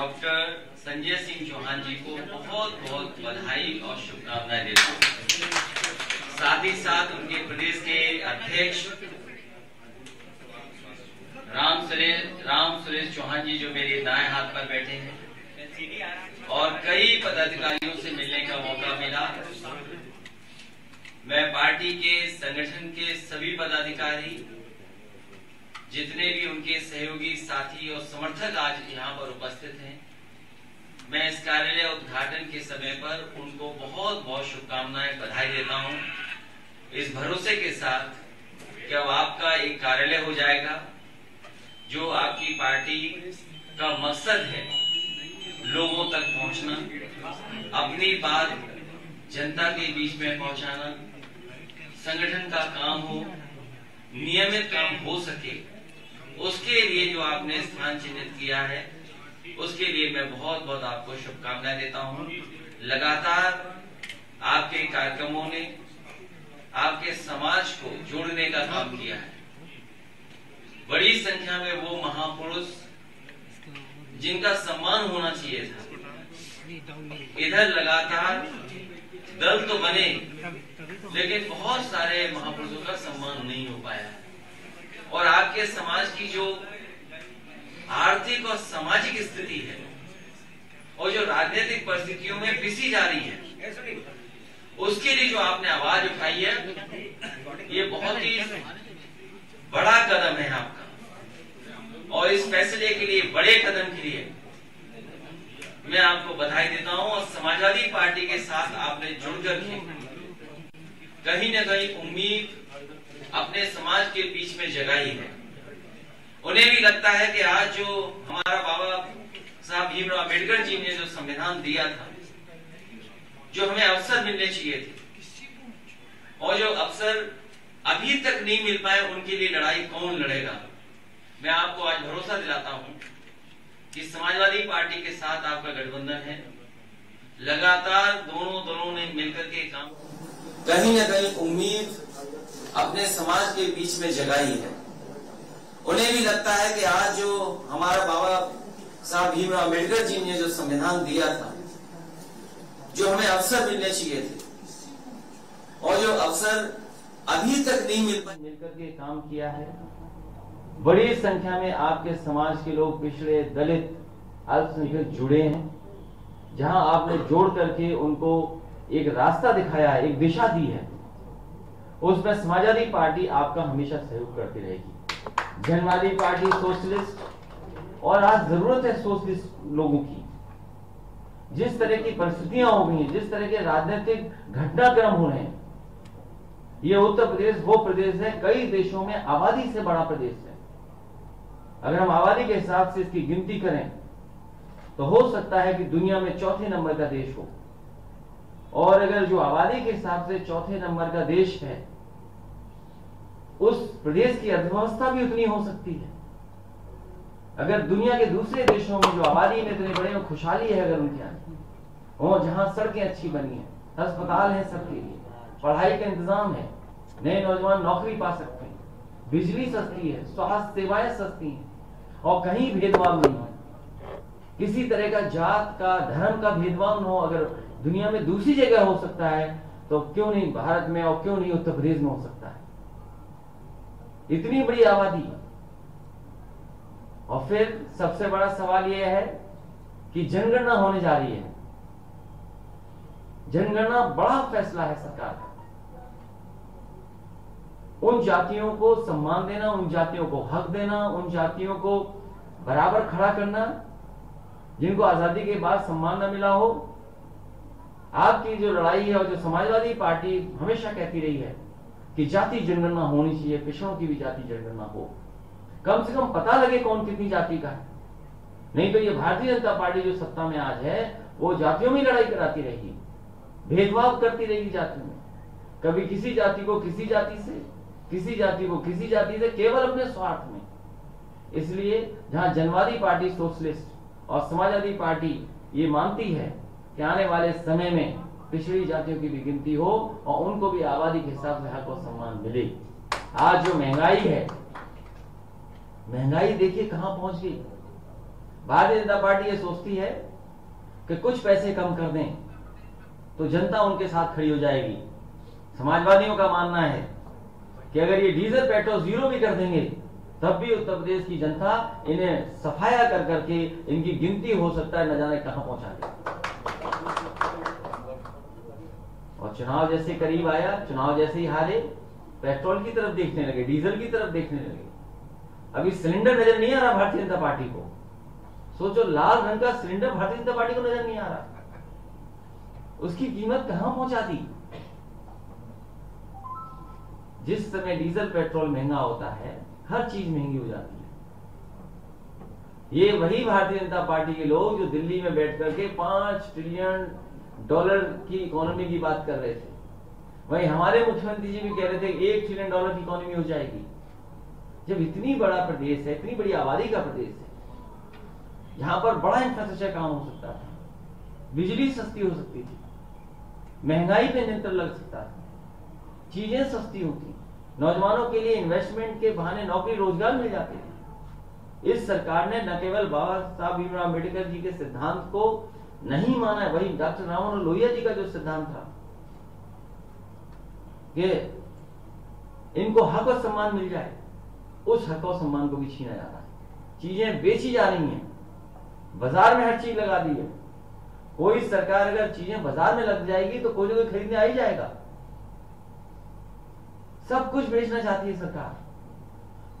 Doctor Sanjay Singh Chauhan ji को बहुत बहुत बधाई और शुभकामनाएँ देता हूँ। साथ ही साथ उनके प्रदेश के अध्यक्ष राम सुरेश राम सुरेश चौहान जी जो मेरे दाएँ हाथ पर बैठे हैं और कई पदाधिकारियों से मिलने का मौका मिला। मैं पार्टी के संगठन के सभी पदाधिकारी, जितने भी उनके सहयोगी साथी और समर्थक आज यहाँ पर उपस्थित हैं मैं इस कार्यालय उद्घाटन के समय पर उनको बहुत बहुत शुभकामनाएँ बधाई देता हूँ। इस भरोसे के साथ कि अब आपका एक कार्यालय हो जाएगा, जो आपकी पार्टी का मकसद है लोगों तक पहुँचना, अपनी बात जनता के बीच में पहुंचाना, संगठन का काम हो, नियमित काम हो सके, उसके लिए जो आपने स्थान चिन्हित किया है उसके लिए मैं बहुत बहुत आपको शुभकामनाएँ देता हूँ। लगातार आपके कार्यक्रमों ने आपके समाज को जोड़ने का काम किया है। बड़ी संख्या में वो महापुरुष जिनका सम्मान होना चाहिए था। इधर लगातार दल तो बने, लेकिन बहुत सारे महापुरुषों का सम्मान नहीं हो पाया। और आपके समाज की जो आर्थिक और सामाजिक स्थिति है। और जो राजनीतिक परिस्थितियों में पिसी जा रही है, उसके लिए जो आपने आवाज़ उठाई है, ये बहुत ही बड़ा कदम है आपका। और इस फैसले के लिए बड़े कदम के लिए मैं आपको बधाई देता हूँ और समाजवादी पार्टी के साथ आपने जुड़कर के कहीं न कहीं उम्मीद अपने समाज के बीच में जगाई है। उन्हें भी लगता है कि आज जो हमारा बाबा साहब भीमराव अंबेडकर जी ने जो संविधान दिया था, जो हमें अवसर मिलने चाहिए थे, और जो अवसर अभी तक नहीं मिल पाए, उनके लिए लड़ाई कौन लड़ेगा? मैं आपको आज भरोसा दिलाता हूँ कि समाजवादी पार्टी के साथ आपका गठबंधन है। लगातार दोनों दलों ने मिलकर के काम कहीं न कहीं उम्मीद अपने समाज के बीच में जगाई है। उन्हें भी लगता है कि आज जो हमारा बाबा साहब भीमराव अंबेडकर जी ने जो संविधान दिया था, जो हमें अवसर मिलने चाहिए थे, और जो अवसर अभी तक नहीं मिल पाए। मिलकर के काम किया है। बड़ी संख्या में आपके समाज के लोग पिछड़े, दलित, अल्पसंख्यक जुड़े हैं, जहाँ आपने जोड़ करके उनको एक रास्ता दिखाया, एक दिशा दी है। उसमें समाजवादी पार्टी आपका हमेशा सहयोग करती रहेगी। जनवादी पार्टी सोशलिस्ट, और आज ज़रूरत है सोशलिस्ट लोगों की। जिस तरह की परिस्थितियाँ हो गई हैं, जिस तरह के राजनीतिक घटनाक्रम हो रहे हैं, ये उत्तर प्रदेश, वो प्रदेश है, कई देशों में आबादी से बड़ा प्रदेश है। अगर हम आबादी के हिसाब से इसकी गिनती करें तो हो सकता है कि दुनिया में चौथे नंबर का देश हो। और अगर जो आबादी के हिसाब से चौथे नंबर का देश है उस प्रदेश की अर्थव्यवस्था भी उतनी हो सकती है। अगर दुनिया के दूसरे देशों में जो आबादी में इतने बड़े खुशहाली है, अगर उनके यहाँ और जहाँ सड़कें अच्छी बनी है, अस्पताल है सबके लिए, पढ़ाई का इंतज़ाम है, नए नौजवान नौकरी पा सकते हैं, बिजली सस्ती है, स्वास्थ्य सेवाएँ सस्ती हैं, और कहीं भेदभाव नहीं है। किसी तरह का जात का, धर्म का भेदभाव न हो, अगर दुनिया में दूसरी जगह हो सकता है तो क्यों नहीं भारत में और क्यों नहीं उत्तर प्रदेश में हो सकता? है इतनी बड़ी आबादी। और फिर सबसे बड़ा सवाल यह है कि जनगणना होने जा रही है। जनगणना बड़ा फैसला है सरकार का। उन जातियों को सम्मान देना, उन जातियों को हक देना, उन जातियों को बराबर खड़ा करना, जिनको आज़ादी के बाद सम्मान न मिला हो, आपकी जो लड़ाई है और जो समाजवादी पार्टी हमेशा कहती रही है कि जाति जनगणना होनी चाहिए, पिछड़ों की भी जाति जनगणना हो। कम से कम पता लगे कौन कितनी जाति का है। नहीं तो ये भारतीय जनता पार्टी जो सत्ता में आज है, वो जातियों में लड़ाई कराती रहेगी। भेदभाव करती रहेगी जातियों में। कभी किसी जाति को किसी जाति से, किसी जाति को किसी जाति से, केवल अपने स्वार्थ में। इसलिए जहाँ जनवादी पार्टी सोशलिस्ट और समाजवादी पार्टी ये मानती है कि आने वाले समय में पिछड़ी जातियों की भी गिनती हो और उनको भी आबादी के हिसाब से हक और सम्मान मिले। आज जो महँगाई है, महँगाई देखिए कहाँ पहुँच गई। भारतीय जनता पार्टी ये सोचती है कि कुछ पैसे कम कर दें तो जनता उनके साथ खड़ी हो जाएगी। समाजवादियों का मानना है कि अगर ये डीजल, पेट्रोल ज़ीरो भी कर देंगे, तब भी उत्तर प्रदेश की जनता इन्हें सफाया कर करके इनकी गिनती हो सकता है, न जाने कहाँ पहुँचा दे। और चुनाव जैसे करीब आया, चुनाव जैसे ही हारे, पेट्रोल की तरफ़ देखने लगे, डीजल की तरफ़ देखने लगे। अभी सिलेंडर नज़र नहीं आ रहा भारतीय जनता पार्टी को। सोचो, लाल रंग का सिलेंडर भारतीय जनता पार्टी को नज़र नहीं आ रहा। उसकी कीमत कहाँ पहुँचा दी? जिस समय डीजल, पेट्रोल महँगा होता है, हर चीज़ महँगी हो जाती है। ये वही भारतीय जनता पार्टी के लोग जो दिल्ली में बैठ करके पाँच ट्रिलियन डॉलर की इकोनॉमी की बात कर रहे थे। वहीं हमारे मुख्यमंत्री जी भी कह रहे थे एक ट्रिलियन डॉलर की इकोनॉमी हो जाएगी। जब इतनी बड़ा प्रदेश है, इतनी बड़ी आबादी का प्रदेश है, यहाँ पर बड़ा इंफ्रास्ट्रक्चर काम हो सकता था। बिजली सस्ती हो सकती थी। महँगाई पे नियंत्रण लग सकता था। चीज़ें सस्ती होती। नौजवानों के लिए इन्वेस्टमेंट के बहाने नौकरी रोज़गार मिल जाते थे। इस सरकार ने न केवल बाबा साहब भीमराव अंबेडकर जी के सिद्धांत को नहीं माना है। वही डॉक्टर रामन लोहिया जी का जो सिद्धांत था कि इनको हक और सम्मान मिल जाए, उस हक और सम्मान को भी छीना जा रहा है। चीज़ें बेची जा रही हैं। बाज़ार में हर चीज़ लगा दी है। कोई सरकार अगर चीज़ें बाज़ार में लग जाएगी तो कोई ना कोई खरीदने आ ही जाएगा। सब कुछ बेचना चाहती है सरकार।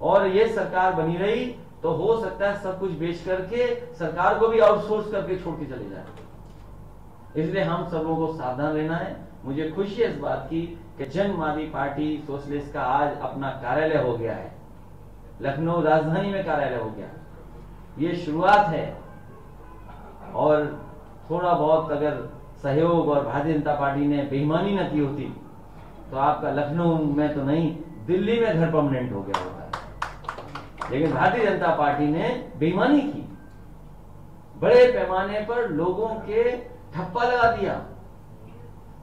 और ये सरकार बनी रही तो हो सकता है सब कुछ बेच करके सरकार को भी आउटसोर्स करके छोड़ के चले जाए। इसलिए हम सब लोगों को सावधान रहना है। मुझे खुशी है इस बात की कि जनवादी पार्टी सोशलिस्ट का आज अपना कार्यालय हो गया है। लखनऊ राजधानी में कार्यालय हो गया। ये शुरुआत है। और थोड़ा बहुत अगर सहयोग और भारतीय जनता पार्टी ने बेईमानी न की होती तो आपका लखनऊ में तो नहीं, दिल्ली में घर परमानेंट हो गया होता। लेकिन भारतीय जनता पार्टी ने बेईमानी की। बड़े पैमाने पर लोगों के ठप्पा लगा दिया।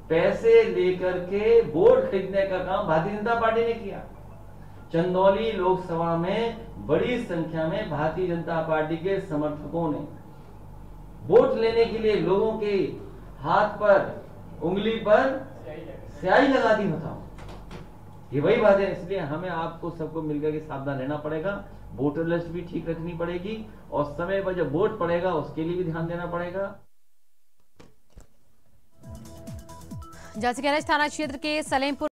पैसे लेकर के वोट खरीदने का काम भारतीय जनता पार्टी ने किया। चंदौली लोकसभा में बड़ी संख्या में भारतीय जनता पार्टी के समर्थकों ने वोट लेने के लिए लोगों के हाथ पर, उंगली पर स्याही लगा दी, बताओ। ये वही बात है, इसलिए हमें आपको सबको मिलकर के सावधान रहना पड़ेगा वोटर लिस्ट भी ठीक रखनी पड़ेगी, और समय पर जब वोट पड़ेगा, उसके लिए भी ध्यान देना पड़ेगा। जासिक थाना क्षेत्र के सलेमपुर